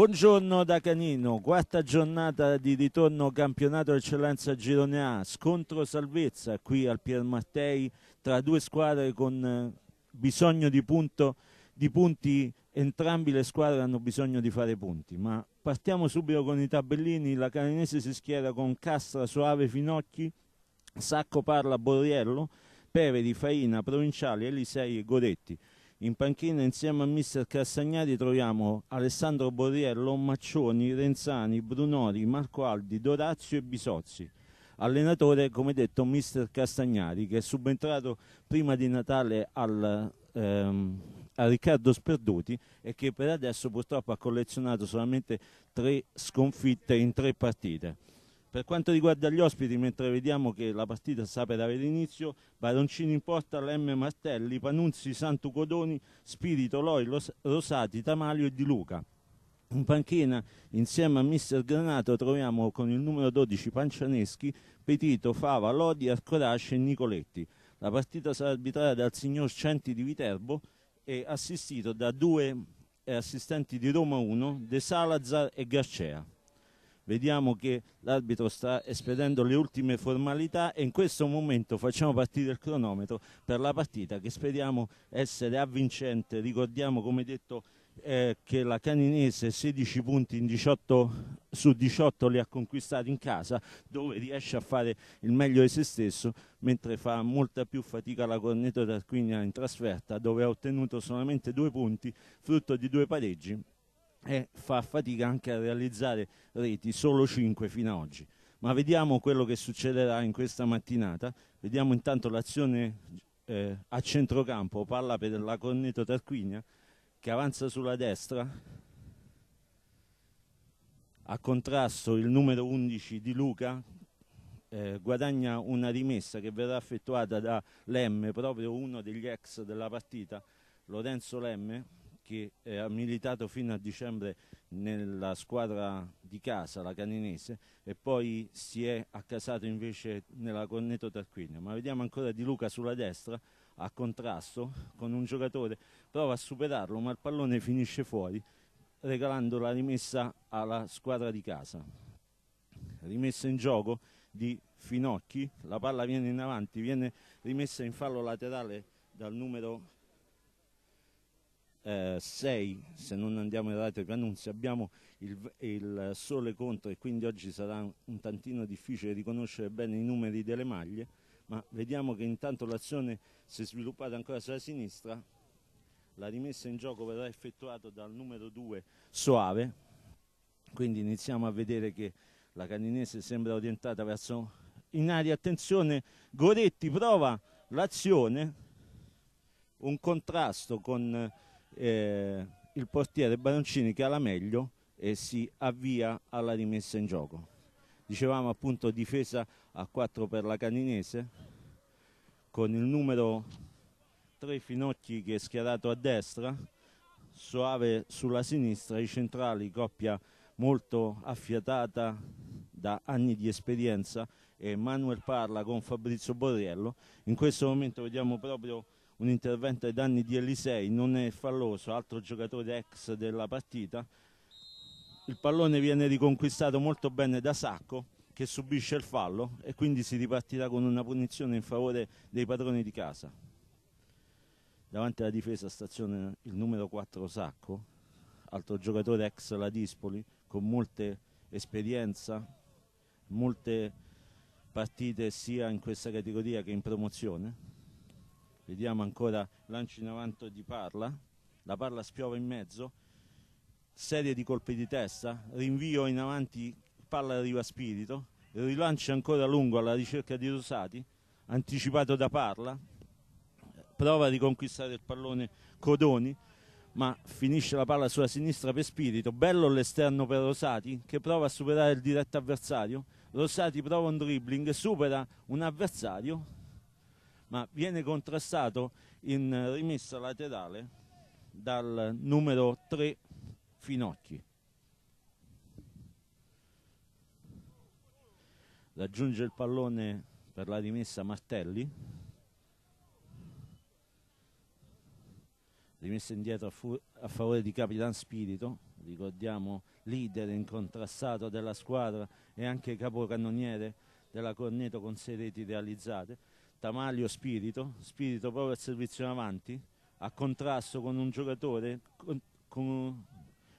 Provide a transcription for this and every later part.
Buongiorno da Canino, quarta giornata di ritorno campionato eccellenza Girone A, scontro salvezza qui al Pier Mattei tra due squadre con eh, bisogno di, punto, di punti, entrambi le squadre hanno bisogno di fare punti, ma partiamo subito con i tabellini, la Caninese si schiera con Castra, Soave, Finocchi, Sacco, Parla, Borriello, Peveri, Faina, Provinciali, Elisei e Goretti. In panchina insieme a mister Castagnari troviamo Alessandro Borriello, Maccioni, Renzani, Brunori, Marco Aldi, Dorazio e Bisozzi. Allenatore, come detto, mister Castagnari, che è subentrato prima di Natale al, ehm, a Riccardo Sperduti e che per adesso purtroppo ha collezionato solamente tre sconfitte in tre partite. Per quanto riguarda gli ospiti, mentre vediamo che la partita sta per avere inizio, Baroncini in porta, Lemme Martelli, Panunzi, Santu Codoni, Spirito, Loi, Rosati, Tamalio e Di Luca. In panchina, insieme a Mister Granato, troviamo con il numero 12 Pancianeschi, Petito, Fava, Lodi, Arcorace e Nicoletti. La partita sarà arbitrata dal signor Centi di Viterbo e assistito da due assistenti di Roma 1, De Salazar e Garcea vediamo che l'arbitro sta espedendo le ultime formalità e in questo momento facciamo partire il cronometro per la partita che speriamo essere avvincente. Ricordiamo come detto eh, che la Caninese 16 punti in 18, su 18 li ha conquistati in casa dove riesce a fare il meglio di se stesso mentre fa molta più fatica la Corneto Tarquinia in trasferta dove ha ottenuto solamente due punti frutto di due pareggi e fa fatica anche a realizzare reti, solo 5 fino ad oggi. Ma vediamo quello che succederà in questa mattinata. Vediamo intanto l'azione eh, a centrocampo, palla per la Corneto Tarquinia che avanza sulla destra. A contrasto il numero 11 di Luca eh, guadagna una rimessa che verrà effettuata da Lemme, proprio uno degli ex della partita, Lorenzo Lemme che eh, ha militato fino a dicembre nella squadra di casa, la Caninese, e poi si è accasato invece nella Corneto Tarquinia. Ma vediamo ancora Di Luca sulla destra, a contrasto con un giocatore, prova a superarlo, ma il pallone finisce fuori, regalando la rimessa alla squadra di casa. Rimessa in gioco di Finocchi, la palla viene in avanti, viene rimessa in fallo laterale dal numero 6 eh, se non andiamo errati annunzi abbiamo il, il, sole contro e quindi oggi sarà un tantino difficile riconoscere bene i numeri delle maglie ma vediamo che intanto l'azione si è sviluppata ancora sulla sinistra la rimessa in gioco verrà effettuata dal numero 2 Soave. Quindi iniziamo a vedere che la caninese sembra orientata verso in aria attenzione Goretti prova l'azione un contrasto con eh, il portiere Baroncini che ha la meglio e si avvia alla rimessa in gioco. Dicevamo appunto difesa a 4 per la Caninese con il numero 3 Finocchi che è schierato a destra, Soave sulla sinistra, i centrali coppia molto affiatata da anni di esperienza e Manuel Parla con Fabrizio Borriello. In questo momento vediamo proprio un intervento ai danni di Elisei, non è falloso, altro giocatore ex della partita. Il pallone viene riconquistato molto bene da Sacco che subisce il fallo e quindi si ripartirà con una punizione in favore dei padroni di casa. Davanti alla difesa stazione il numero 4 Sacco, altro giocatore ex la Dispoli con molte esperienza, molte partite sia in questa categoria che in promozione vediamo ancora lancio in avanti di Parla, la Parla spiova in mezzo, serie di colpi di testa, rinvio in avanti, palla arriva Spirito, rilancio ancora lungo alla ricerca di Rosati, anticipato da Parla, prova a riconquistare il pallone Codoni, ma finisce la palla sulla sinistra per Spirito, bello l'esterno per Rosati che prova a superare il diretto avversario, Rosati prova un dribbling, supera un avversario ma viene contrastato in rimessa laterale dal numero 3 Finocchi. Raggiunge il pallone per la rimessa Martelli. Rimessa indietro a, a favore di Capitan Spirito. ricordiamo leader incontrassato della squadra e anche capocannoniere della Corneto con sei reti realizzate. Tamalio Spirito, Spirito proprio al servizio in avanti, a contrasto con un giocatore, con, con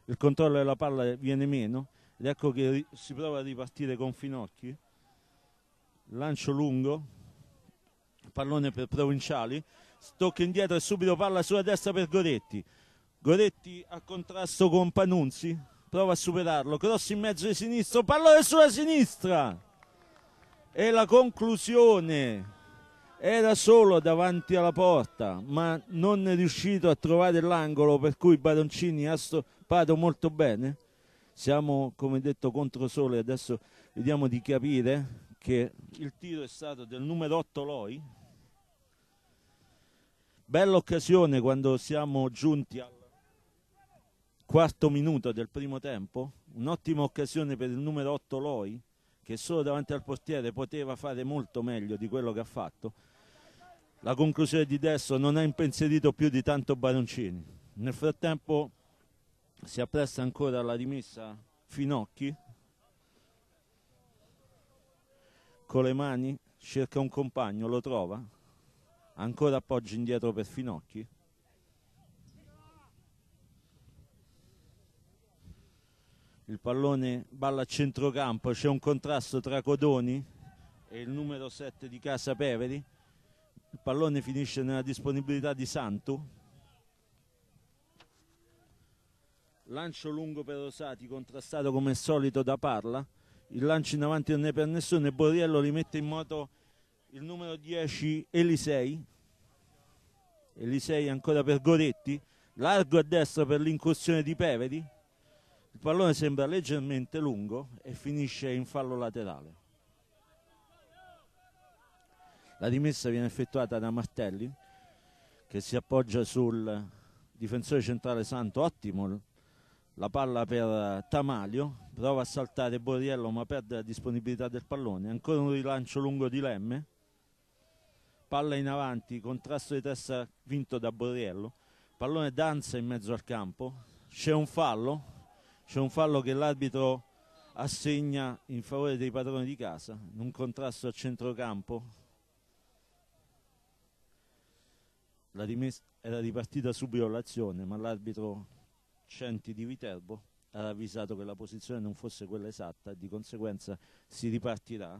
il controllo della palla viene meno ed ecco che si prova a ripartire con Finocchi. Lancio lungo, pallone per Provinciali, tocca indietro e subito palla sulla destra per Goretti. Goretti a contrasto con Panunzi, prova a superarlo, cross in mezzo di sinistro, pallone sulla sinistra. E la conclusione era solo davanti alla porta, ma non è riuscito a trovare l'angolo per cui Baroncini ha stoppato molto bene. Siamo, come detto, contro sole, adesso vediamo di capire che il tiro è stato del numero 8 Loi. Bella occasione quando siamo giunti al quarto minuto del primo tempo, un'ottima occasione per il numero 8 Loi, che solo davanti al portiere poteva fare molto meglio di quello che ha fatto la conclusione di Destro non ha impensierito più di tanto Baroncini. Nel frattempo si appresta ancora alla rimessa Finocchi, con le mani cerca un compagno, lo trova, ancora appoggia indietro per Finocchi. Il pallone balla a centrocampo, c'è un contrasto tra Codoni e il numero 7 di Casa Peveri il pallone finisce nella disponibilità di Santu. Lancio lungo per Rosati contrastato come al solito da Parla. Il lancio in avanti non è per nessuno e Borriello rimette in moto il numero 10 Elisei. Elisei ancora per Goretti largo a destra per l'incursione di Peveri. Il pallone sembra leggermente lungo e finisce in fallo laterale la rimessa viene effettuata da Martelli che si appoggia sul difensore centrale Santo, ottimo la palla per Tamalio, prova a saltare Borriello ma perde la disponibilità del pallone, ancora un rilancio lungo di Lemme, palla in avanti, contrasto di testa vinto da Borriello, pallone danza in mezzo al campo, c'è un fallo, c'è un fallo che l'arbitro assegna in favore dei padroni di casa, un contrasto a centrocampo la rimessa era ripartita subito l'azione, ma l'arbitro Centi di Viterbo ha avvisato che la posizione non fosse quella esatta e di conseguenza si ripartirà.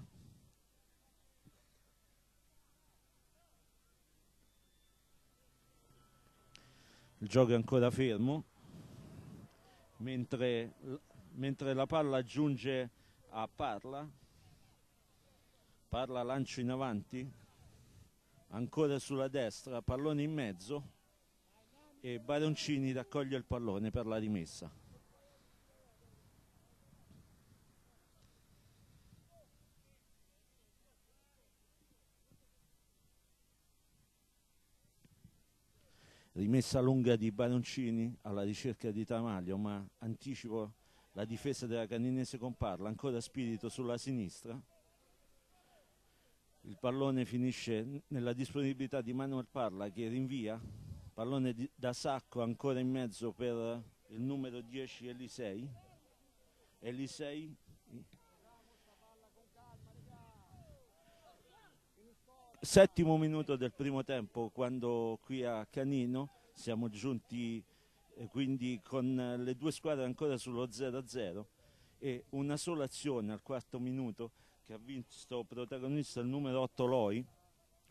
Il gioco è ancora fermo, mentre, mentre la palla giunge a Parla, Parla lancio in avanti, ancora sulla destra, pallone in mezzo e Baroncini raccoglie il pallone per la rimessa. Rimessa lunga di Baroncini alla ricerca di Tamaglio, ma anticipo la difesa della Caninese con Parla, ancora spirito sulla sinistra il pallone finisce nella disponibilità di Manuel Parla che rinvia, pallone di, da sacco ancora in mezzo per il numero 10 Elisei. Elisei settimo minuto del primo tempo quando qui a Canino siamo giunti eh, quindi con le due squadre ancora sullo 0-0 e una sola azione al quarto minuto che ha visto protagonista il numero 8 Loi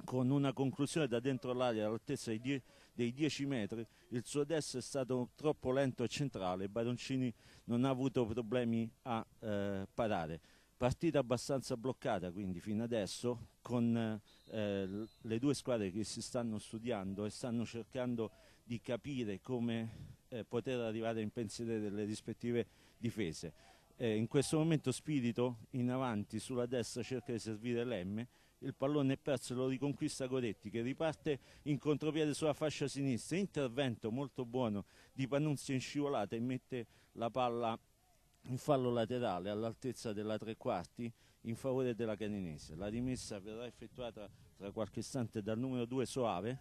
con una conclusione da dentro l'area all'altezza dei 10 metri, il suo destro è stato troppo lento e centrale, Baroncini non ha avuto problemi a eh, parare. Partita abbastanza bloccata quindi fino adesso con eh, le due squadre che si stanno studiando e stanno cercando di capire come eh, poter arrivare a impensierire le rispettive difese eh, in questo momento Spirito in avanti sulla destra cerca di servire Lemme il pallone è perso e lo riconquista Goretti che riparte in contropiede sulla fascia sinistra intervento molto buono di Pannunzio in scivolata e mette la palla in fallo laterale all'altezza della tre quarti in favore della Caninese la rimessa verrà effettuata tra qualche istante dal numero 2 Soave.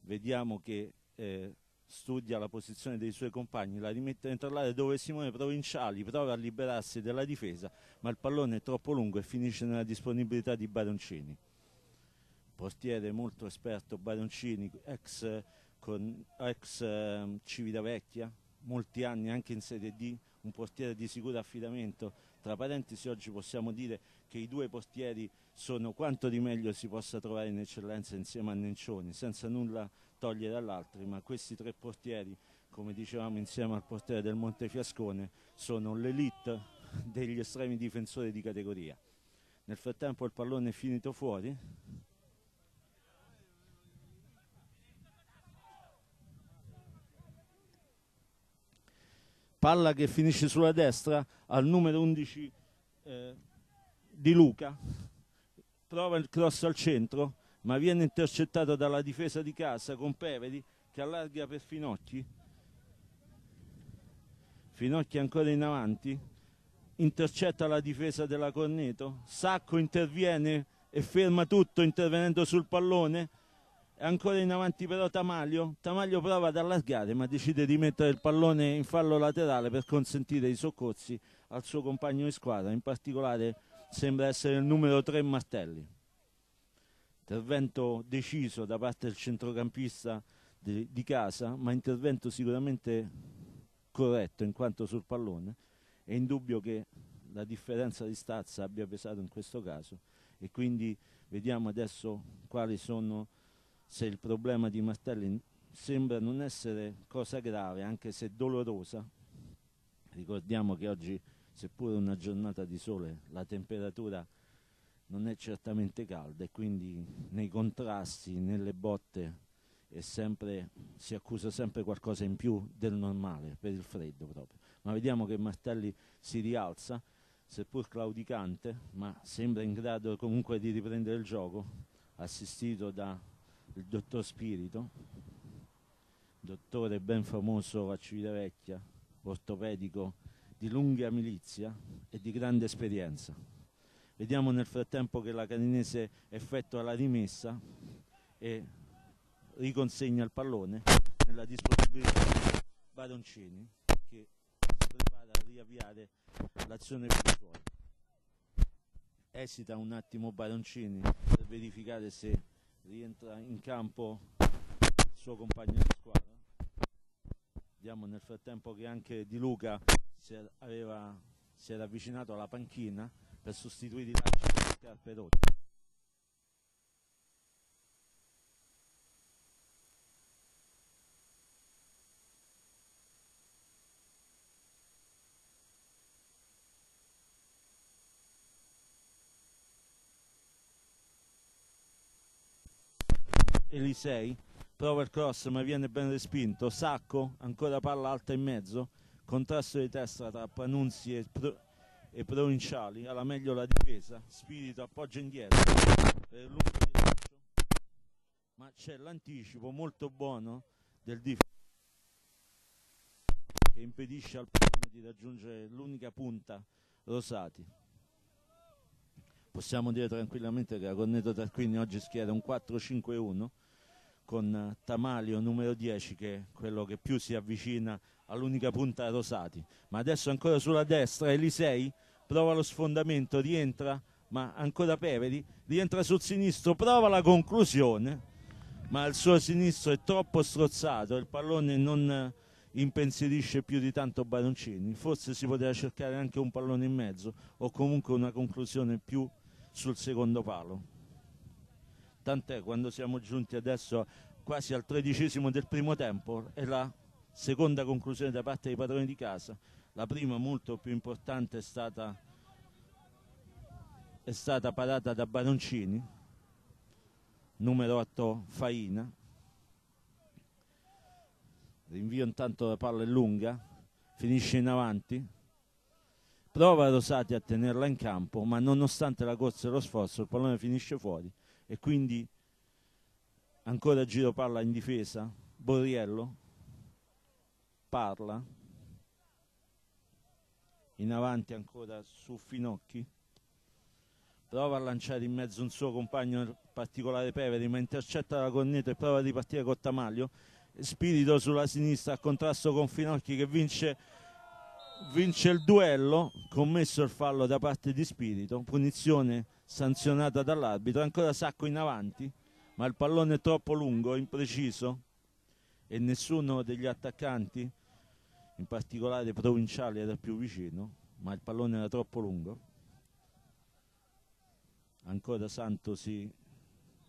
Vediamo che eh, studia la posizione dei suoi compagni, la rimette dentro l'area dove Simone Provinciali prova a liberarsi della difesa, ma il pallone è troppo lungo e finisce nella disponibilità di Baroncini. Portiere molto esperto Baroncini, ex, con, ex eh, Civitavecchia, molti anni anche in Serie D, un portiere di sicuro affidamento. Tra parentesi oggi possiamo dire che i due portieri sono quanto di meglio si possa trovare in eccellenza insieme a Nencioni, senza nulla togliere all'altri, ma questi tre portieri, come dicevamo insieme al portiere del Montefiascone, sono l'elite degli estremi difensori di categoria. Nel frattempo il pallone è finito fuori. Palla che finisce sulla destra al numero 11 eh, di Luca. Prova il cross al centro, ma viene intercettato dalla difesa di casa con Peveri che allarga per Finocchi. Finocchi ancora in avanti, intercetta la difesa della Corneto, Sacco interviene e ferma tutto intervenendo sul pallone, è ancora in avanti però Tamaglio, Tamaglio prova ad allargare ma decide di mettere il pallone in fallo laterale per consentire i soccorsi al suo compagno di squadra, in particolare sembra essere il numero 3 Martelli intervento deciso da parte del centrocampista di, di casa, ma intervento sicuramente corretto in quanto sul pallone. È indubbio che la differenza di stazza abbia pesato in questo caso e quindi vediamo adesso quali sono, se il problema di Martelli sembra non essere cosa grave, anche se dolorosa. Ricordiamo che oggi, seppure una giornata di sole, la temperatura non è certamente calda e quindi nei contrasti, nelle botte sempre, si accusa sempre qualcosa in più del normale per il freddo proprio. Ma vediamo che Martelli si rialza, seppur claudicante, ma sembra in grado comunque di riprendere il gioco, assistito dal dottor Spirito, dottore ben famoso a Civitavecchia, ortopedico di lunga milizia e di grande esperienza. Vediamo nel frattempo che la Carinese effettua la rimessa e riconsegna il pallone nella disponibilità di Baroncini che si prepara a riavviare l'azione virtuale. Esita un attimo Baroncini per verificare se rientra in campo il suo compagno di squadra. Vediamo nel frattempo che anche Di Luca si, aveva, si era avvicinato alla panchina per sostituire i lacci delle scarpe. Elisei prova il cross ma viene ben respinto Sacco ancora palla alta in mezzo contrasto di testa tra Panunzi e e provinciali, alla meglio la difesa, spirito appoggia indietro per lungo ma c'è l'anticipo molto buono del difensore che impedisce al pallone di raggiungere l'unica punta Rosati. Possiamo dire tranquillamente che la Corneto Tarquini oggi schiera un 4-5-1 con Tamalio numero 10 che è quello che più si avvicina all'unica punta Rosati. Ma adesso ancora sulla destra Elisei prova lo sfondamento, rientra, ma ancora Peveri, rientra sul sinistro, prova la conclusione, ma il suo sinistro è troppo strozzato, il pallone non impensierisce più di tanto Baroncini, forse si poteva cercare anche un pallone in mezzo o comunque una conclusione più sul secondo palo. Tant'è quando siamo giunti adesso quasi al tredicesimo del primo tempo è la seconda conclusione da parte dei padroni di casa. La prima molto più importante è stata, è stata parata da Baroncini, numero 8 Faina. Rinvio intanto la palla è lunga, finisce in avanti. Prova Rosati a tenerla in campo, ma nonostante la corsa e lo sforzo il pallone finisce fuori e quindi ancora giro palla in difesa. Borriello parla in avanti ancora su Finocchi prova a lanciare in mezzo un suo compagno in particolare Peveri ma intercetta la corneta e prova a ripartire con Tamaglio. Spirito sulla sinistra a contrasto con Finocchi che vince, vince il duello, commesso il fallo da parte di Spirito, punizione sanzionata dall'arbitro, ancora Sacco in avanti, ma il pallone è troppo lungo, impreciso e nessuno degli attaccanti, in particolare provinciali, era più vicino, ma il pallone era troppo lungo. Ancora Santo si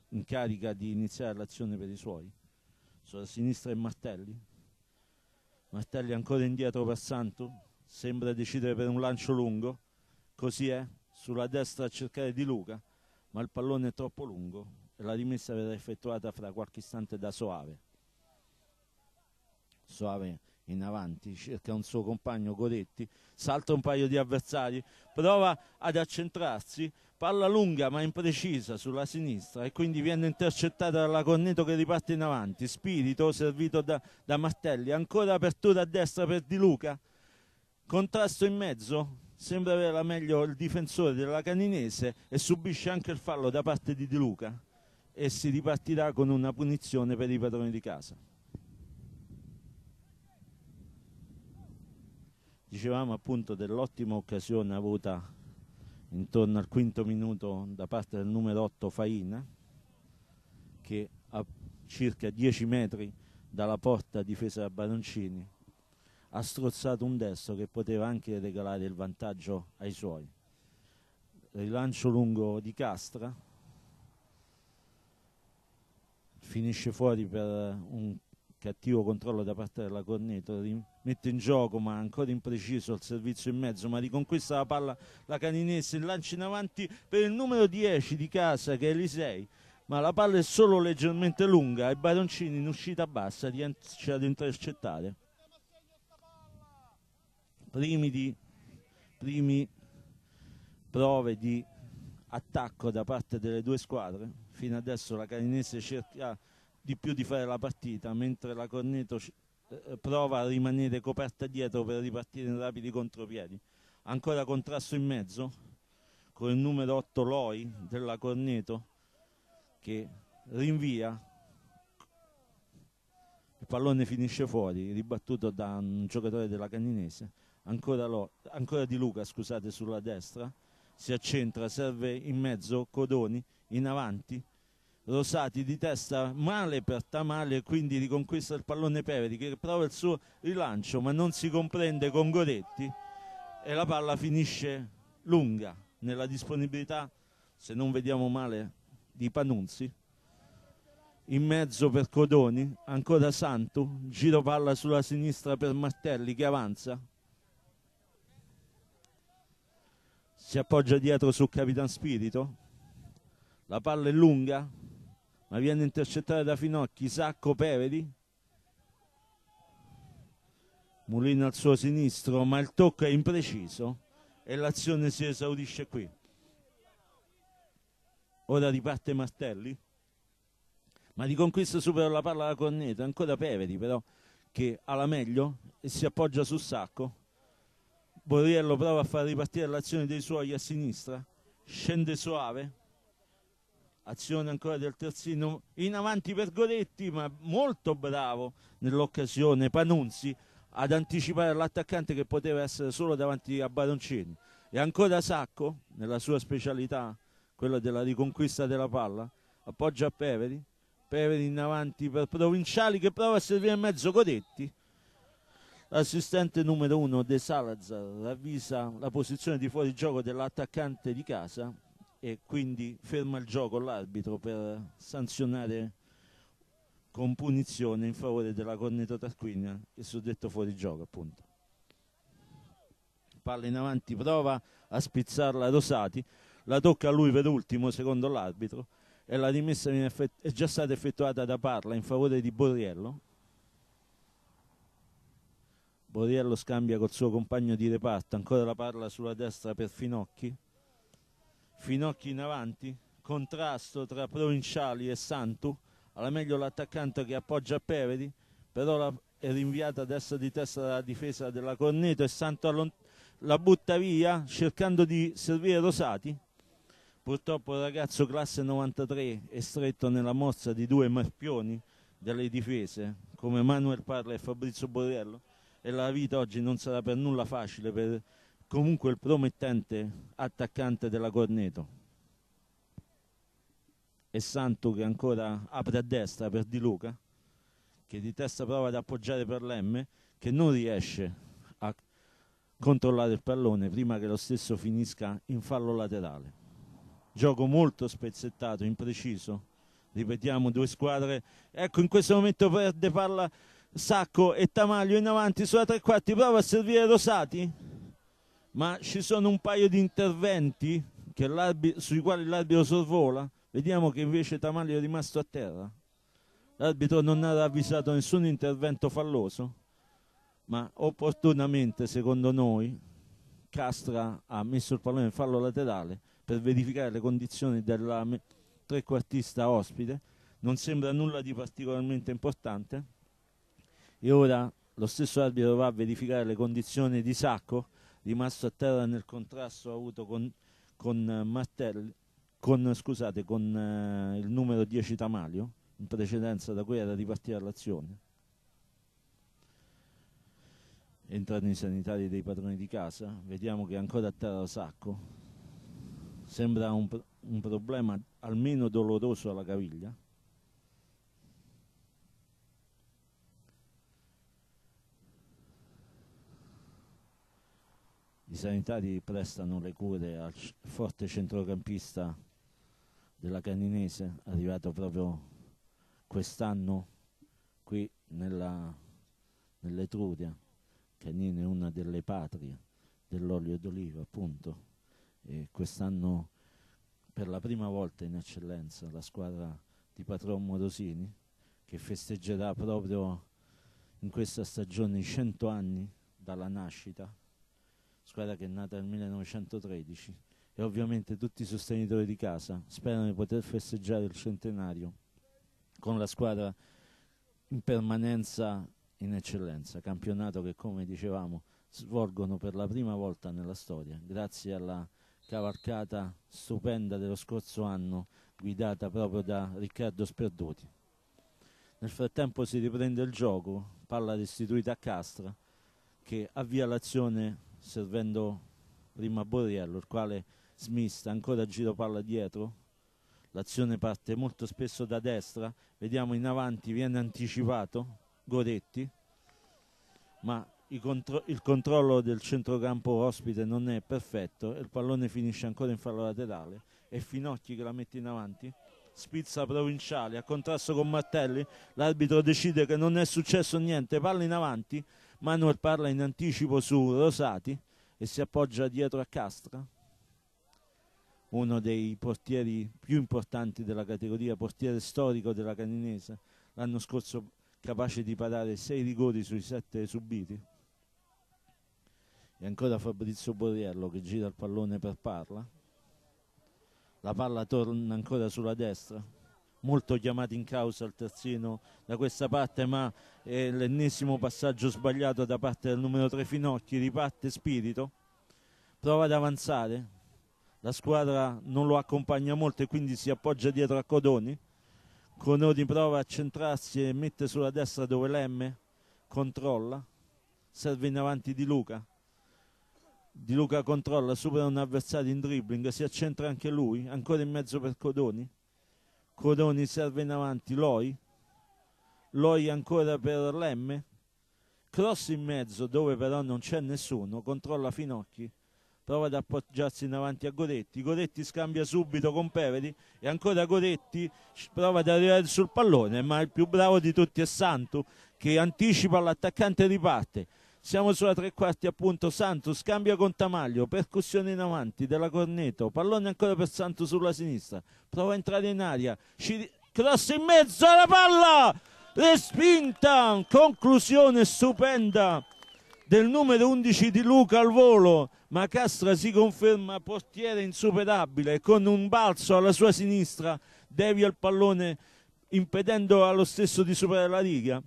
incarica di iniziare l'azione per i suoi. Sulla sinistra è Martelli. Martelli ancora indietro per Santo sembra decidere per un lancio lungo. Così è sulla destra a cercare di Luca ma il pallone è troppo lungo e la rimessa verrà effettuata fra qualche istante da Soave. Soave in avanti, cerca un suo compagno Goretti, salta un paio di avversari, prova ad accentrarsi, palla lunga ma imprecisa sulla sinistra e quindi viene intercettata dalla Corneto che riparte in avanti, Spirito servito da, da Martelli, ancora apertura a destra per Di Luca, contrasto in mezzo, sembra avere la meglio il difensore della Caninese e subisce anche il fallo da parte di Di Luca e si ripartirà con una punizione per i padroni di casa. Dicevamo appunto dell'ottima occasione avuta intorno al quinto minuto da parte del numero 8 Faina che a circa 10 metri dalla porta difesa da Baroncini ha strozzato un destro che poteva anche regalare il vantaggio ai suoi. Rilancio lungo di Castra, finisce fuori per un cattivo controllo da parte della Corneto, mette in gioco ma ancora impreciso il servizio in mezzo, ma riconquista la palla la Caninese, lancia in avanti per il numero 10 di casa che è Elisei, ma la palla è solo leggermente lunga e Baroncini in uscita bassa riesce ad intercettare. Primi, di, primi prove di attacco da parte delle due squadre, fino adesso la Caninese cerca di più di fare la partita, mentre la Corneto eh, prova a rimanere coperta dietro per ripartire in rapidi contropiedi. Ancora contrasto in mezzo con il numero 8 Loi della Corneto che rinvia. Il pallone finisce fuori, ribattuto da un giocatore della Caninese. Ancora, Lo, ancora di Luca, scusate, sulla destra. Si accentra, serve in mezzo Codoni, in avanti Rosati di testa male per Tamale e quindi riconquista il pallone Peveri che prova il suo rilancio ma non si comprende con Goretti e la palla finisce lunga nella disponibilità se non vediamo male di Panunzi. In mezzo per Codoni ancora Santu giro palla sulla sinistra per Martelli che avanza. Si appoggia dietro su Capitan Spirito. La palla è lunga ma viene intercettata da Finocchi, Sacco Peveri. Mulino al suo sinistro, ma il tocco è impreciso e l'azione si esaurisce qui. Ora riparte Martelli, ma di conquista supera la palla alla corneta, ancora Peveri però che ha la meglio e si appoggia sul sacco. Borriello prova a far ripartire l'azione dei suoi a sinistra, scende suave, azione ancora del terzino in avanti per Goretti ma molto bravo nell'occasione Panunzi ad anticipare l'attaccante che poteva essere solo davanti a Baroncini. E ancora Sacco nella sua specialità quella della riconquista della palla appoggia a Peveri Peveri in avanti per Provinciali che prova a servire in mezzo Goretti. L'assistente numero uno De Salazar ravvisa la posizione di fuorigioco dell'attaccante di casa e quindi ferma il gioco l'arbitro per sanzionare con punizione in favore della Corneto Tarquinia il suddetto fuorigioco appunto. Palla in avanti prova a spizzarla Rosati la tocca a lui per ultimo secondo l'arbitro e la rimessa è già stata effettuata da Parla in favore di Borriello. Borriello scambia col suo compagno di reparto ancora la Parla sulla destra per Finocchi Finocchi in avanti, contrasto tra Provinciali e Santu, alla meglio l'attaccante che appoggia Peveri, però la, è rinviata a destra di testa dalla difesa della Corneto e Santu la butta via cercando di servire Rosati. Purtroppo il ragazzo classe 93 è stretto nella morsa di due marpioni delle difese, come Manuel Parla e Fabrizio Borriello e la vita oggi non sarà per nulla facile per comunque il promettente attaccante della Corneto. E Santo che ancora apre a destra per Di Luca, che di testa prova ad appoggiare per l'M, che non riesce a controllare il pallone prima che lo stesso finisca in fallo laterale. Gioco molto spezzettato, impreciso. Ripetiamo, due squadre. Ecco, in questo momento perde palla Sacco e Tamaglio in avanti sulla tre quarti, prova a servire Rosati, ma ci sono un paio di interventi sui quali l'arbitro sorvola. Vediamo che invece Tamaglio è rimasto a terra. L'arbitro non ha avvisato nessun intervento falloso, ma opportunamente, secondo noi, Castra ha messo il pallone in fallo laterale per verificare le condizioni della trequartista ospite. Non sembra nulla di particolarmente importante. E ora lo stesso arbitro va a verificare le condizioni di Sacco, rimasto a terra nel contrasto avuto con, con Martelli, con, scusate, con eh, il numero 10 Tamalio, in precedenza da cui era ripartita l'azione. Entrano i sanitari dei padroni di casa, vediamo che è ancora a terra Sacco. Sembra un, un problema almeno doloroso alla caviglia. I sanitari prestano le cure al forte centrocampista della Caninese, arrivato proprio quest'anno qui nell'Etruria. Canine è una delle patrie dell'olio d'oliva, appunto. Quest'anno per la prima volta in eccellenza la squadra di Patron Morosini che festeggerà proprio in questa stagione i 100 anni dalla nascita squadra che è nata nel 1913 e ovviamente tutti i sostenitori di casa sperano di poter festeggiare il centenario con la squadra in permanenza in eccellenza, campionato che come dicevamo svolgono per la prima volta nella storia, grazie alla cavalcata stupenda dello scorso anno guidata proprio da Riccardo Sperduti. Nel frattempo si riprende il gioco, palla restituita a Castra che avvia l'azione servendo prima Borriello, il quale smista ancora giro palla dietro. L'azione parte molto spesso da destra, vediamo in avanti, viene anticipato Goretti, ma contro il controllo del centrocampo ospite non è perfetto il pallone finisce ancora in fallo laterale. E Finocchi che la mette in avanti. Spizza provinciale a contrasto con Martelli. L'arbitro decide che non è successo niente. Palla in avanti Manuel parla in anticipo su Rosati e si appoggia dietro a Castra, uno dei portieri più importanti della categoria, portiere storico della Caninese, l'anno scorso capace di parare sei rigori sui sette subiti. E ancora Fabrizio Borriello che gira il pallone per Parla. La palla torna ancora sulla destra, molto chiamato in causa il terzino da questa parte ma è l'ennesimo passaggio sbagliato da parte del numero 3 Finocchi riparte Spirito prova ad avanzare la squadra non lo accompagna molto e quindi si appoggia dietro a Codoni Codoni prova a centrarsi e mette sulla destra dove l'M controlla serve in avanti di Luca di Luca controlla, supera un avversario in dribbling, si accentra anche lui, ancora in mezzo per Codoni Codoni serve in avanti Loi? Loi ancora per l'M cross in mezzo dove però non c'è nessuno controlla Finocchi prova ad appoggiarsi in avanti a Goretti Goretti scambia subito con Peveri e ancora Goretti prova ad arrivare sul pallone ma il più bravo di tutti è Santu che anticipa l'attaccante e riparte siamo sulla tre quarti appunto, Santos cambia con Tamaglio, percussione in avanti della Corneto, pallone ancora per Santos sulla sinistra, prova a entrare in aria, ci... cross in mezzo alla palla, respinta, conclusione stupenda del numero 11 di Luca al volo, ma Castra si conferma portiere insuperabile. Con un balzo alla sua sinistra, devia il pallone impedendo allo stesso di superare la riga.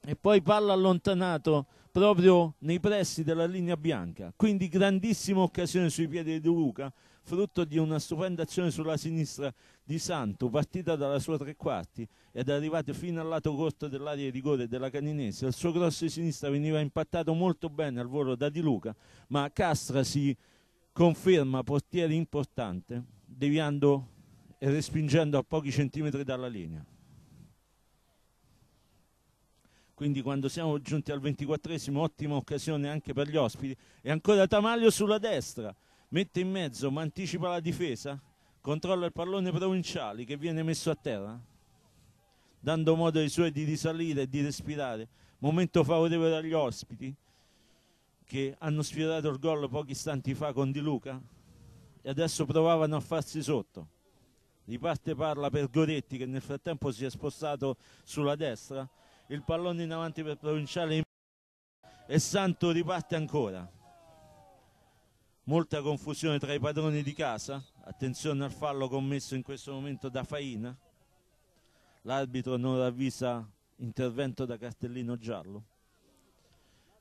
E poi palla allontanato proprio nei pressi della linea bianca. Quindi grandissima occasione sui piedi di Luca, frutto di una stupenda azione sulla sinistra di Santo, partita dalla sua tre quarti ed arrivata fino al lato corto dell'area di rigore della Caninese. Il suo cross di sinistra veniva impattato molto bene al volo da Di Luca, ma Castra si conferma portiere importante, deviando e respingendo a pochi centimetri dalla linea. Quindi quando siamo giunti al 24esimo, ottima occasione anche per gli ospiti. E ancora Tamaglio sulla destra, mette in mezzo, ma anticipa la difesa, controlla il pallone provinciali che viene messo a terra, dando modo ai suoi di risalire e di respirare. Momento favorevole agli ospiti che hanno sfiorato il gol pochi istanti fa con Di Luca e adesso provavano a farsi sotto. Riparte parla per Goretti che nel frattempo si è spostato sulla destra. Il pallone in avanti per Provinciale e Santo riparte ancora. Molta confusione tra i padroni di casa. Attenzione al fallo commesso in questo momento da Faina. L'arbitro non ravvisa intervento da cartellino giallo.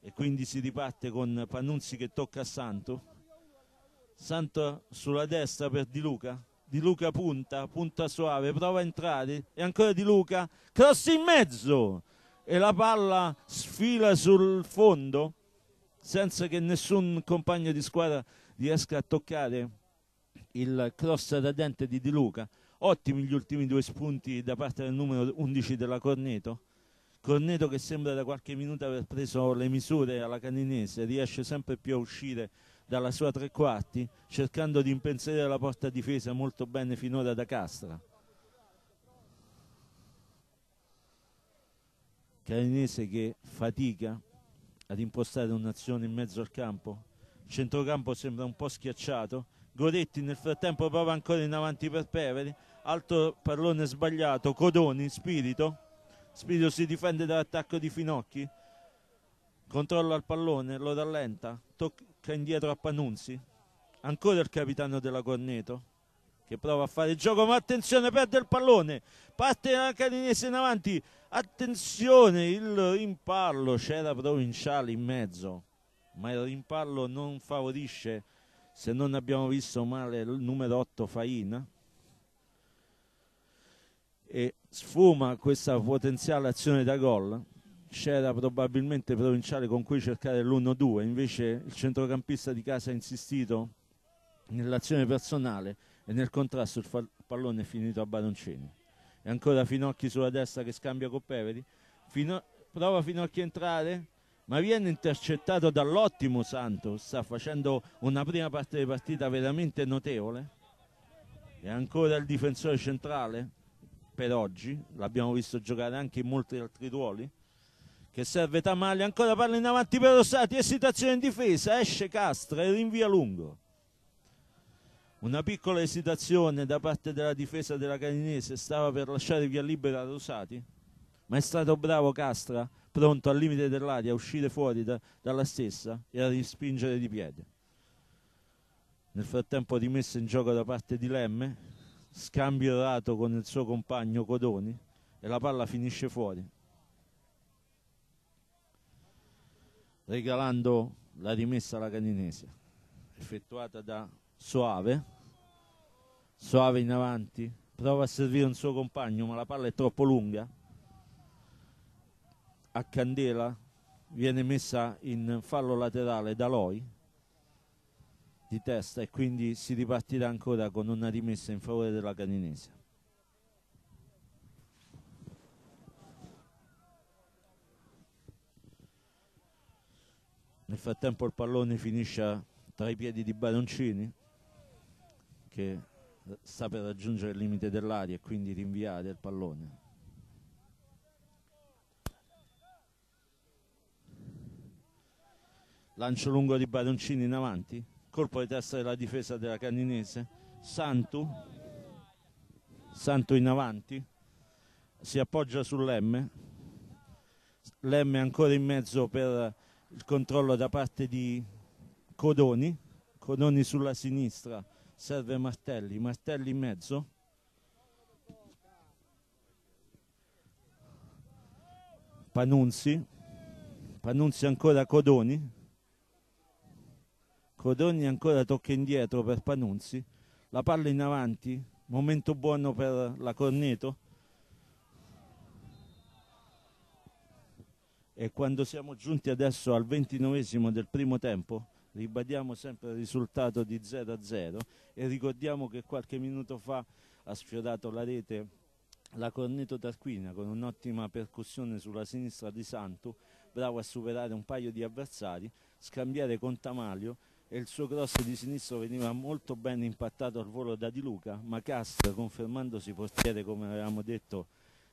E quindi si riparte con Panunzi che tocca a Santo. Santo sulla destra per Di Luca di Luca punta, punta suave, prova a entrare e ancora di Luca, cross in mezzo e la palla sfila sul fondo senza che nessun compagno di squadra riesca a toccare il cross radente di Di Luca. Ottimi gli ultimi due spunti da parte del numero 11 della Corneto. Corneto che sembra da qualche minuto aver preso le misure alla caninese, riesce sempre più a uscire dalla sua tre quarti, cercando di impensierire la porta difesa molto bene finora da Castra. Carinese che fatica ad impostare un'azione in mezzo al campo. Centrocampo sembra un po' schiacciato. Goretti nel frattempo prova ancora in avanti per Peveri. Alto pallone sbagliato. Codoni, Spirito. Spirito si difende dall'attacco di Finocchi. Controlla il pallone, lo rallenta. Tocca indietro a Panunzi ancora il capitano della Corneto che prova a fare il gioco ma attenzione perde il pallone parte la Carinese in avanti. Attenzione il rimpallo c'era Provinciale in mezzo. Ma il rimpallo non favorisce se non abbiamo visto male il numero 8 Faina e sfuma questa potenziale azione da gol. C'era probabilmente provinciale con cui cercare l'1-2, invece il centrocampista di casa ha insistito nell'azione personale e nel contrasto il pallone è finito a Baroncini. E ancora Finocchi sulla destra che scambia con Peveri, Fino- prova Finocchi a entrare, ma viene intercettato dall'ottimo Santos, sta facendo una prima parte di partita veramente notevole. E ancora il difensore centrale per oggi, l'abbiamo visto giocare anche in molti altri ruoli che serve Tamaglia, ancora palla in avanti per Rossati, esitazione in difesa, esce Castra e rinvia lungo. Una piccola esitazione da parte della difesa della Carinese stava per lasciare via libera Rosati, ma è stato bravo Castra, pronto al limite dell'aria a uscire fuori da, dalla stessa e a rispingere di piede. Nel frattempo rimessa in gioco da parte di Lemme, scambio errato con il suo compagno Codoni e la palla finisce fuori. regalando la rimessa alla Caninese effettuata da Soave Soave in avanti prova a servire un suo compagno ma la palla è troppo lunga. A Candela viene messa in fallo laterale da Loi di testa e quindi si ripartirà ancora con una rimessa in favore della Caninese. Nel frattempo il pallone finisce tra i piedi di Baroncini che sta per raggiungere il limite dell'aria e quindi rinviare il pallone. Lancio lungo di Baroncini in avanti, colpo di testa della difesa della Caninese, Santu, Santu in avanti, si appoggia sull'M, l'M ancora in mezzo per il controllo da parte di Codoni, Codoni sulla sinistra, serve Martelli, Martelli in mezzo. Panunzi, Panunzi ancora Codoni, Codoni ancora tocca indietro per Panunzi, la palla in avanti, momento buono per la Corneto. E quando siamo giunti adesso al ventinovesimo del primo tempo, ribadiamo sempre il risultato di 0 a 0 e ricordiamo che qualche minuto fa ha sfiorato la rete la Corneto Tarquina con un'ottima percussione sulla sinistra di Santu, bravo a superare un paio di avversari, scambiare con Tamalio e il suo cross di sinistro veniva molto ben impattato al volo da Di Luca, ma Castro, confermandosi portiere come avevamo detto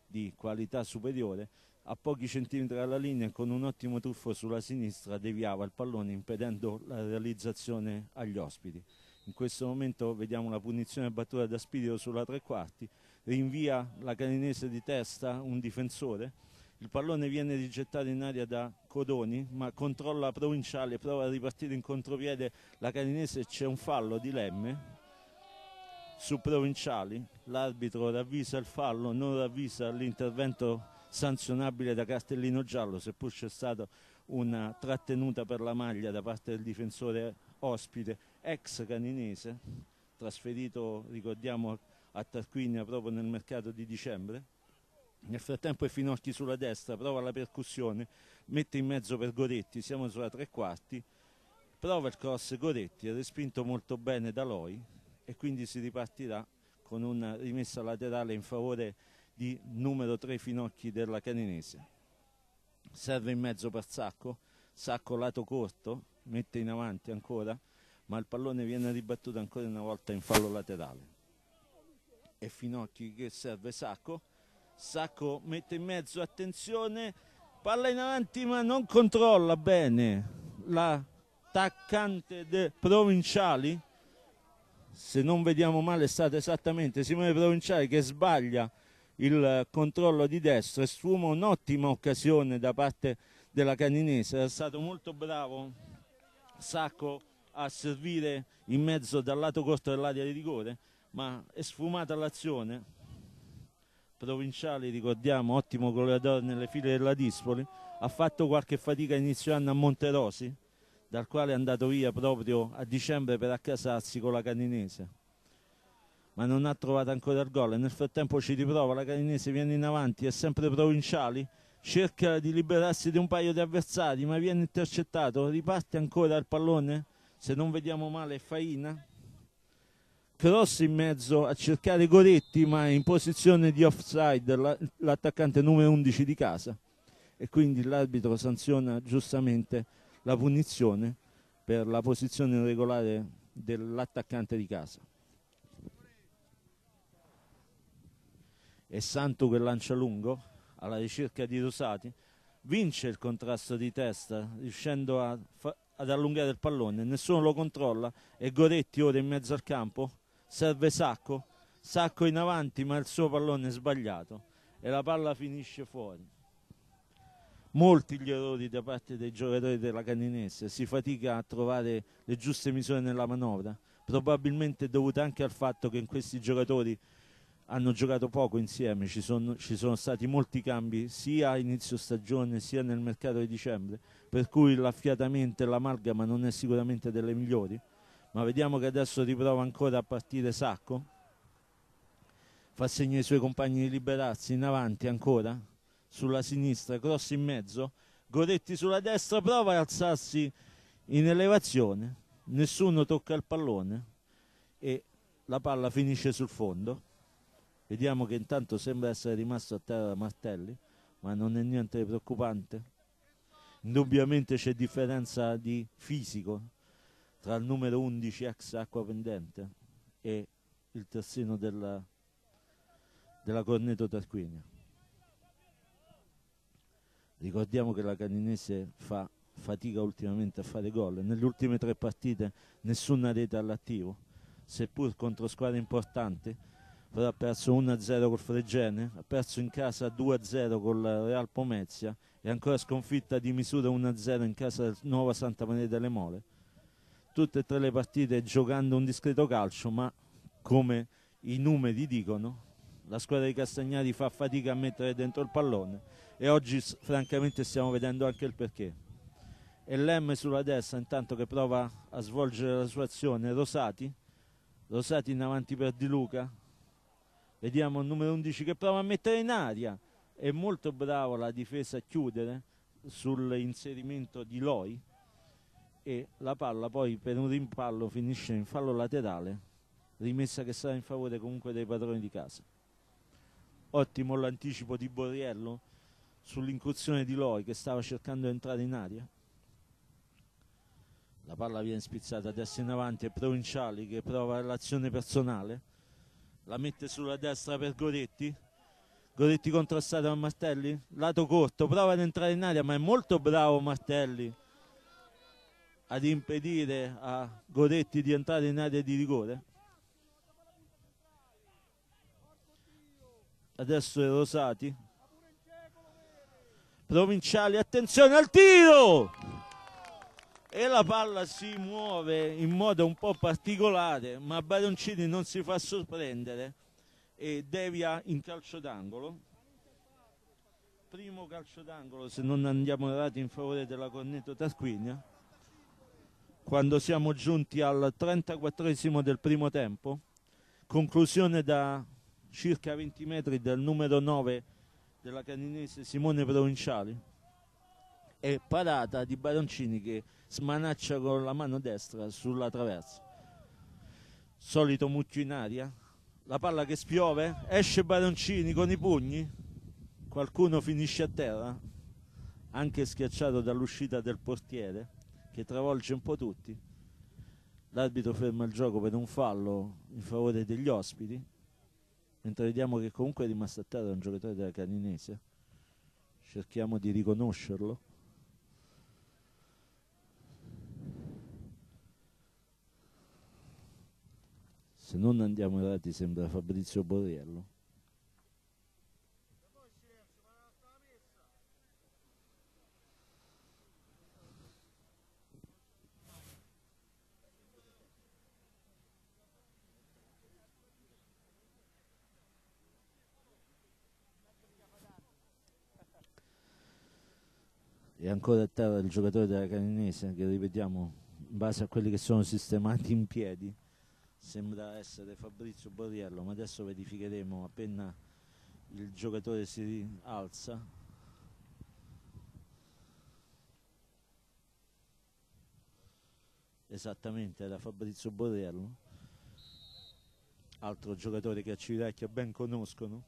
di qualità superiore, a pochi centimetri dalla linea con un ottimo tuffo sulla sinistra deviava il pallone impedendo la realizzazione agli ospiti. In questo momento vediamo la punizione battuta da Spirito sulla tre quarti, rinvia la caninese di testa un difensore, il pallone viene rigettato in aria da Codoni, ma controlla Provinciale, prova a ripartire in contropiede la caninese e c'è un fallo di Lemme su Provinciali. L'arbitro ravvisa il fallo, non ravvisa l'intervento sanzionabile da cartellino giallo, seppur c'è stata una trattenuta per la maglia da parte del difensore ospite, ex caninese, trasferito, ricordiamo, a Tarquinia proprio nel mercato di dicembre. Nel frattempo è Finocchi sulla destra, prova la percussione, mette in mezzo per Goretti, siamo sulla tre quarti, prova il cross Goretti, è respinto molto bene da Loi e quindi si ripartirà con una rimessa laterale in favore di numero 3 Finocchi della Caninese. Serve in mezzo per Sacco, Sacco lato corto, mette in avanti ancora, ma il pallone viene ribattuto ancora una volta in fallo laterale e Finocchi che serve Sacco. Sacco mette in mezzo, attenzione, palla in avanti ma non controlla bene l'attaccante de Provinciali. Se non vediamo male è stato esattamente Simone Provinciali che sbaglia il controllo di destra e sfuma un'ottima occasione da parte della Caninese. È stato molto bravo Sacco a servire in mezzo dal lato corto dell'area di rigore ma è sfumata l'azione. Provinciali, ricordiamo, ottimo goleador nelle file della Dispoli, ha fatto qualche fatica inizio anno a Monterosi, dal quale è andato via proprio a dicembre per accasarsi con la Caninese. Ma non ha trovato ancora il gol nel frattempo ci riprova, la Caninese viene in avanti, è sempre Provinciali, cerca di liberarsi di un paio di avversari ma viene intercettato, riparte ancora il pallone, se non vediamo male Faina, cross in mezzo a cercare Goretti ma in posizione di offside l'attaccante numero 11 di casa e quindi l'arbitro sanziona giustamente la punizione per la posizione irregolare dell'attaccante di casa. E Santo che lancia lungo alla ricerca di Rosati vince il contrasto di testa riuscendo a ad allungare il pallone, nessuno lo controlla e Goretti ora in mezzo al campo serve Sacco, Sacco in avanti ma il suo pallone è sbagliato e la palla finisce fuori. Molti gli errori da parte dei giocatori della Caninese, si fatica a trovare le giuste misure nella manovra, probabilmente dovuta anche al fatto che in questi giocatori hanno giocato poco insieme, ci sono, ci sono, stati molti cambi sia a inizio stagione sia nel mercato di dicembre, per cui l'affiatamento e l'amalgama non è sicuramente delle migliori ma vediamo che adesso riprova ancora a partire Sacco. Fa segno ai suoi compagni di liberarsi in avanti ancora sulla sinistra, cross in mezzo Goretti sulla destra prova ad alzarsi in elevazione nessuno tocca il pallone e la palla finisce sul fondo vediamo che intanto sembra essere rimasto a terra Martelli ma non è niente preoccupante indubbiamente c'è differenza di fisico tra il numero 11 ex acqua pendente e il terzino della, della Corneto Tarquinia. Ricordiamo che la Caninese fa fatica ultimamente a fare gol. Nelle ultime tre partite nessuna rete all'attivo, seppur contro squadre importanti, però ha perso 1-0 col Fregene, ha perso in casa 2-0 col Real Pomezia e ancora sconfitta di misura 1-0 in casa del Nuova Santa Maria delle Mole tutte e tre le partite giocando un discreto calcio, ma come i numeri dicono, la squadra di Castagnari fa fatica a mettere dentro il pallone e oggi francamente stiamo vedendo anche il perché. E Lem sulla destra intanto che prova a svolgere la sua azione, Rosati Rosati in avanti per Di Luca. Vediamo il numero 11 che prova a mettere in aria. È molto bravo la difesa a chiudere sull'inserimento di Loi e la palla poi per un rimpallo finisce in fallo laterale, rimessa che sarà in favore comunque dei padroni di casa. Ottimo l'anticipo di Borriello sull'incursione di Loi che stava cercando di entrare in aria. La palla viene spizzata adesso in avanti e Provinciali che prova l'azione personale. La mette sulla destra per Goretti. Goretti contrastato da Martelli. Lato corto, prova ad entrare in aria, ma è molto bravo Martelli ad impedire a Goretti di entrare in area di rigore. Adesso è Rosati. Provinciali, attenzione al tiro! E la palla si muove in modo un po' particolare, ma Baroncini non si fa sorprendere e devia in calcio d'angolo. Primo calcio d'angolo, se non andiamo errati, in favore della Corneto Tarquinia. Quando siamo giunti al 34 del primo tempo, conclusione da circa 20 metri del numero 9 della caninese Simone Provinciali e parata di Baroncini che smanaccia con la mano destra sulla traversa. Solito mucchio in aria, la palla che spiove, esce Baroncini con i pugni, qualcuno finisce a terra, anche schiacciato dall'uscita del portiere che travolge un po' tutti. L'arbitro ferma il gioco per un fallo in favore degli ospiti, mentre vediamo che comunque è rimasto a terra un giocatore della Caninese. Cerchiamo di riconoscerlo. Se non andiamo errati sembra Fabrizio Borriello. E ancora a terra il giocatore della Caninese che ripetiamo in base a quelli che sono sistemati in piedi sembra essere Fabrizio Borriello ma adesso verificheremo appena il giocatore si alza esattamente era Fabrizio Borriello. Altro giocatore che a Civitavecchia ben conoscono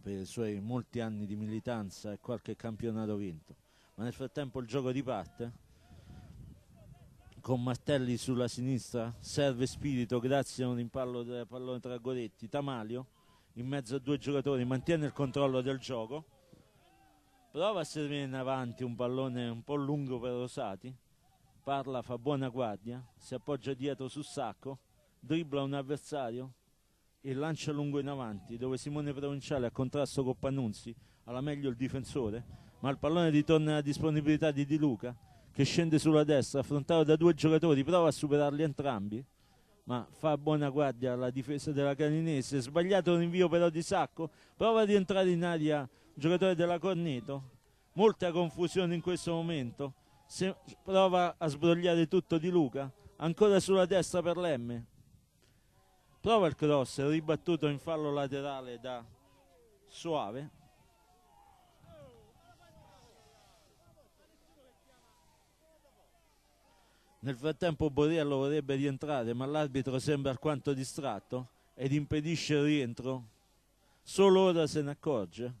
per i suoi molti anni di militanza e qualche campionato vinto. Ma nel frattempo il gioco riparte con Martelli sulla sinistra, serve spirito grazie a un impallo del pallone tra Goretti, Tamalio in mezzo a due giocatori mantiene il controllo del gioco, prova a servire in avanti un pallone un po' lungo per Rosati, parla, fa buona guardia, si appoggia dietro sul sacco, dribbla un avversario e lancia lungo in avanti dove Simone Provinciale a contrasto con Pannunzi, alla meglio il difensore, ma il pallone ritorna alla disponibilità di Di Luca che scende sulla destra, affrontato da due giocatori, prova a superarli entrambi, ma fa buona guardia alla difesa della Caninese, sbagliato l'invio però di Sacco, prova a rientrare in aria il giocatore della Corneto, molta confusione in questo momento, Se prova a sbrogliare tutto di Luca, ancora sulla destra per l'M, prova il cross, ribattuto in fallo laterale da Soave, Nel frattempo Borriello vorrebbe rientrare, ma l'arbitro sembra alquanto distratto ed impedisce il rientro. Solo ora se ne accorge,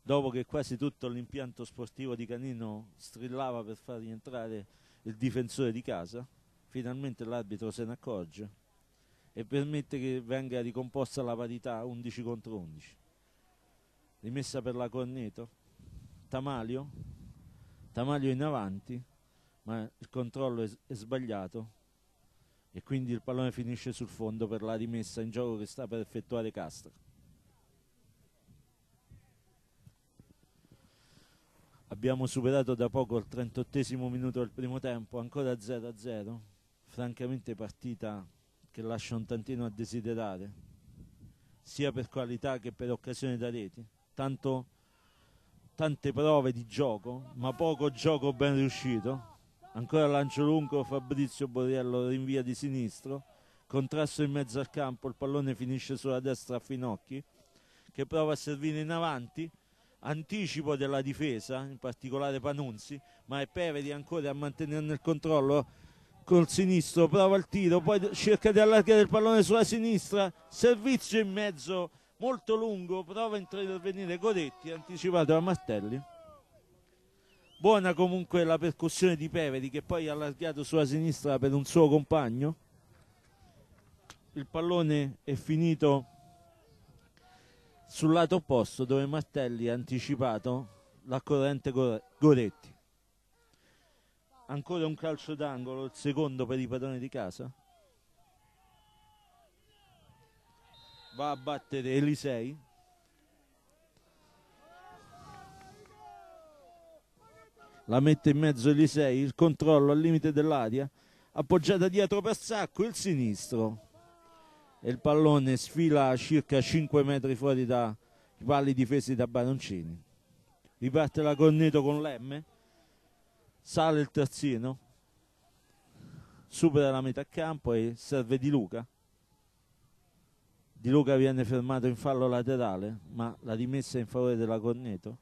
dopo che quasi tutto l'impianto sportivo di Canino strillava per far rientrare il difensore di casa. Finalmente l'arbitro se ne accorge e permette che venga ricomposta la parità 11 contro 11. Rimessa per la Corneto. Tamalio. Tamalio in avanti ma il controllo è, è sbagliato e quindi il pallone finisce sul fondo per la rimessa in gioco che sta per effettuare Castro. Abbiamo superato da poco il 38 minuto del primo tempo, ancora 0-0. Francamente partita che lascia un tantino a desiderare, sia per qualità che per occasioni da reti. Tanto, tante prove di gioco, ma poco gioco ben riuscito ancora lancio lungo Fabrizio Borriello rinvia di sinistro. Contrasto in mezzo al campo, il pallone finisce sulla destra a Finocchi che prova a servire in avanti, anticipo della difesa, in particolare Panunzi, ma è Peveri ancora a mantenere il controllo col sinistro, prova il tiro, poi cerca di allargare il pallone sulla sinistra, servizio in mezzo molto lungo, prova a intervenire Goretti, anticipato da Martelli. Buona comunque la percussione di Peveri che poi ha allargato sulla sinistra per un suo compagno. Il pallone è finito sul lato opposto dove Martelli ha anticipato la corrente Goretti. Ancora un calcio d'angolo, il secondo per i padroni di casa. Va a battere Elisei. La mette in mezzo Elisei, il controllo al limite dell'aria, appoggiata dietro per Sacco, il sinistro. E il pallone sfila a circa 5 metri fuori dai pali difesi da Baroncini. Riparte la Corneto con l'M sale il terzino, supera la metà campo e serve Di Luca. Di Luca viene fermato in fallo laterale, ma la rimessa in favore della Corneto.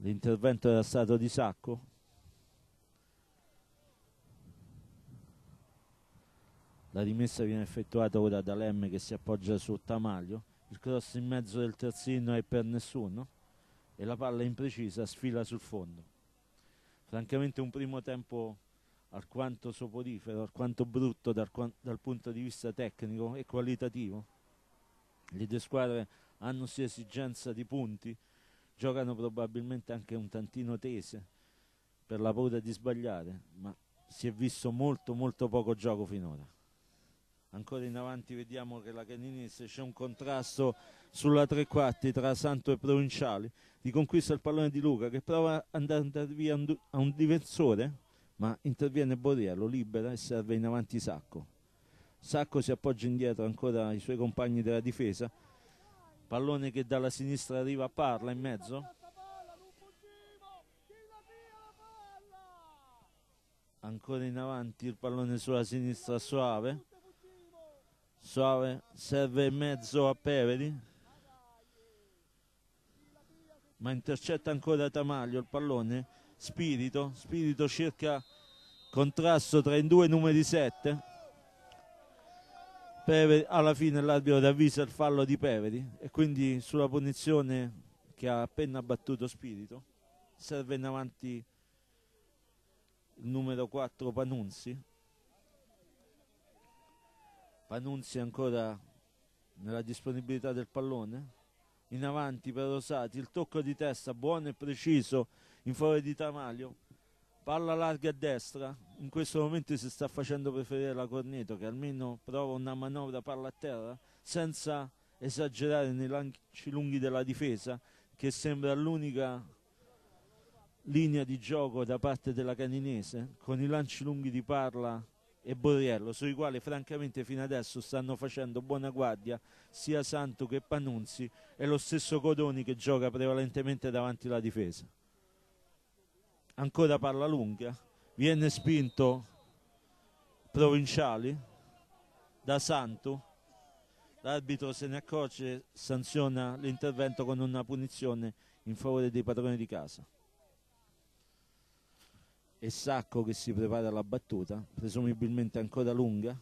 L'intervento era stato di Sacco. La rimessa viene effettuata ora da Lemme che si appoggia sul Tamaglio. Il cross in mezzo del terzino è per nessuno e la palla imprecisa sfila sul fondo. Francamente un primo tempo alquanto soporifero, alquanto brutto dal, dal punto di vista tecnico e qualitativo. Le due squadre hanno sia esigenza di punti, giocano probabilmente anche un tantino tese per la paura di sbagliare, ma si è visto molto molto poco gioco finora. Ancora in avanti vediamo che la Caninese c'è un contrasto sulla tre quarti tra Santo e Provinciali riconquista il pallone di Luca che prova ad andare via a un difensore ma interviene Borea, lo libera e serve in avanti Sacco Sacco si appoggia indietro ancora ai suoi compagni della difesa pallone che dalla sinistra arriva a Parla in mezzo. Ancora in avanti il pallone sulla sinistra Suave Suave serve in mezzo a Peveri. Ma intercetta ancora Tamaglio il pallone. Spirito Spirito cerca contrasto tra i due numeri 7 Peveri, alla fine l'arbitro avvisa il fallo di Peveri e quindi sulla punizione che ha appena battuto Spirito serve in avanti il numero 4 Panunzi. Panunzi ancora nella disponibilità del pallone. In avanti per Rosati, il tocco di testa buono e preciso in favore di Tamaglio, palla larga a destra, in questo momento si sta facendo preferire la Corneto che almeno prova una manovra palla a terra senza esagerare nei lanci lunghi della difesa che sembra l'unica linea di gioco da parte della Caninese con i lanci lunghi di Parla e Borriello, sui quali francamente fino adesso stanno facendo buona guardia sia Santo che Pannunzi e lo stesso Codoni che gioca prevalentemente davanti alla difesa. Ancora palla lunga, viene spinto Provinciali da Santo, l'arbitro se ne accorge, sanziona l'intervento con una punizione in favore dei padroni di casa. E Sacco che si prepara alla battuta, presumibilmente ancora lunga,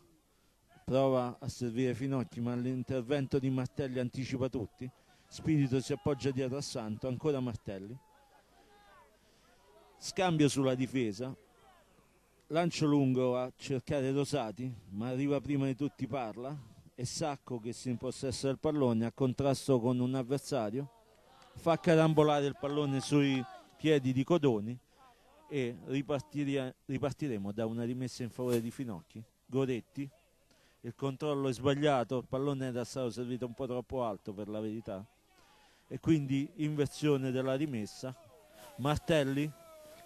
prova a servire Finocchi ma l'intervento di Martelli anticipa tutti, Spirito si appoggia dietro a Santo, ancora Martelli, scambio sulla difesa, lancio lungo a cercare Rosati ma arriva prima di tutti Parla e Sacco che si impossessa del pallone a contrasto con un avversario, fa carambolare il pallone sui piedi di Codoni e ripartiremo da una rimessa in favore di Finocchi. Goretti, il controllo è sbagliato, il pallone era stato servito un po' troppo alto per la verità e quindi inversione della rimessa. Martelli,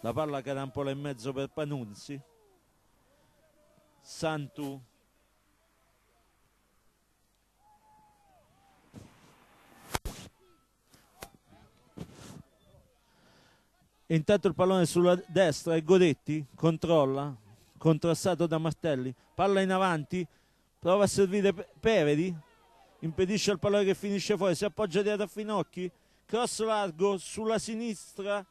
la palla carampola in mezzo per Panunzi. Santu intanto il pallone sulla destra e Godetti controlla, contrastato da Martelli, palla in avanti, prova a servire Peredi, impedisce al pallone che finisce fuori, si appoggia dietro a Finocchi, cross largo sulla sinistra,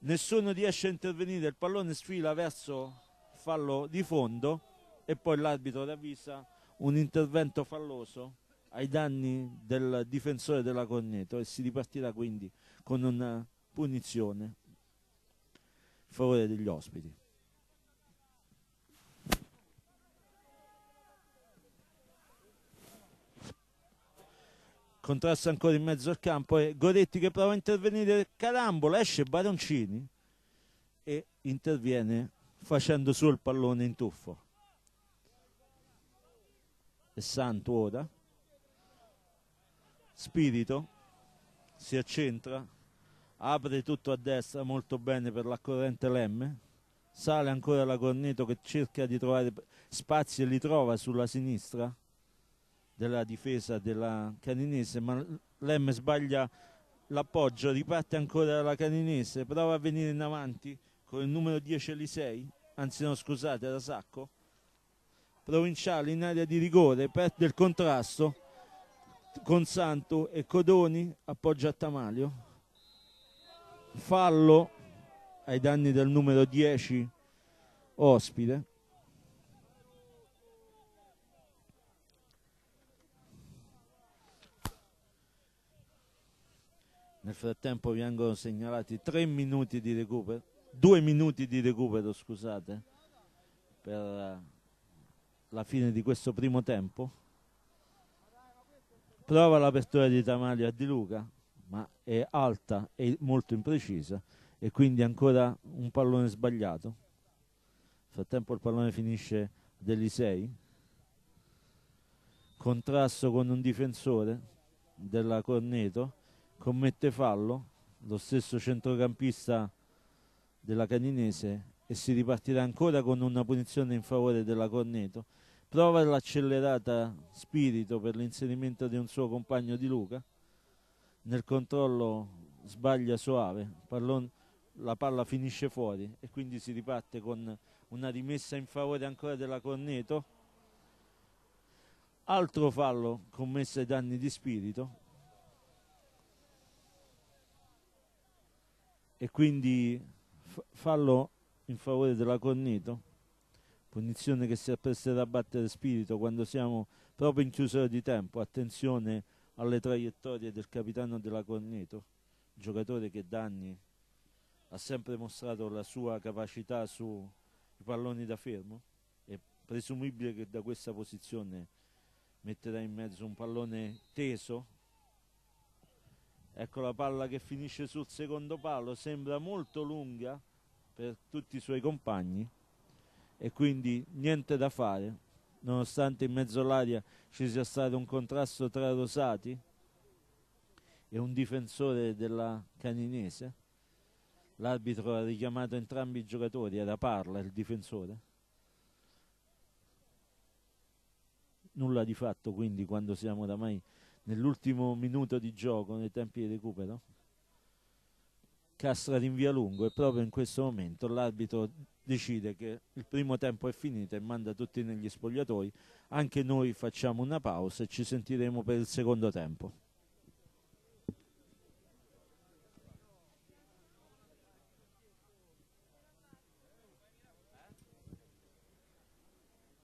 nessuno riesce a intervenire, il pallone sfila verso fallo di fondo e poi l'arbitro ravvisa un intervento falloso ai danni del difensore della Corneto e si ripartirà quindi con una punizione in favore degli ospiti. Contrasto ancora in mezzo al campo e Goretti che prova a intervenire carambola, esce Baroncini e interviene facendo su il pallone in tuffo. E Santo ora. Spirito si accentra apre tutto a destra molto bene per la corrente Lemme sale ancora la Corneto che cerca di trovare spazi e li trova sulla sinistra della difesa della Caninese ma Lemme sbaglia l'appoggio riparte ancora la Caninese prova a venire in avanti con il numero 10 Elisei anzi no scusate era Sacco provinciale in area di rigore perde il contrasto con Santo e Codoni appoggia a Tamalio fallo ai danni del numero 10 ospite. Nel frattempo vengono segnalati tre minuti di recupero, due minuti di recupero, scusate, per la fine di questo primo tempo. Prova l'apertura di Tamalia a Di Luca, ma è alta e molto imprecisa e quindi ancora un pallone sbagliato. Nel frattempo il pallone finisce degli 6. Contrasto con un difensore della Corneto, commette fallo, lo stesso centrocampista della Caninese e si ripartirà ancora con una punizione in favore della Corneto. Prova l'accelerata spirito per l'inserimento di un suo compagno di Luca nel controllo sbaglia soave, pallone, la palla finisce fuori e quindi si riparte con una rimessa in favore ancora della Corneto. Altro fallo commesso ai danni di spirito. E quindi fallo in favore della Corneto. Punizione che si appresterà a battere spirito quando siamo proprio in chiusura di tempo. Attenzione alle traiettorie del capitano della Corneto, giocatore che da anni ha sempre mostrato la sua capacità sui palloni da fermo. È presumibile che da questa posizione metterà in mezzo un pallone teso. Ecco la palla che finisce sul secondo palo, sembra molto lunga per tutti i suoi compagni e quindi niente da fare nonostante in mezzo all'aria ci sia stato un contrasto tra Rosati e un difensore della Caninese. L'arbitro ha richiamato entrambi i giocatori, era Parla il difensore. Nulla di fatto quindi quando siamo oramai nell'ultimo minuto di gioco, nei tempi di recupero. Castra rinvia lungo e proprio in questo momento l'arbitro decide che il primo tempo è finito e manda tutti negli spogliatoi. Anche noi facciamo una pausa e ci sentiremo per il secondo tempo.